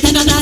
Don't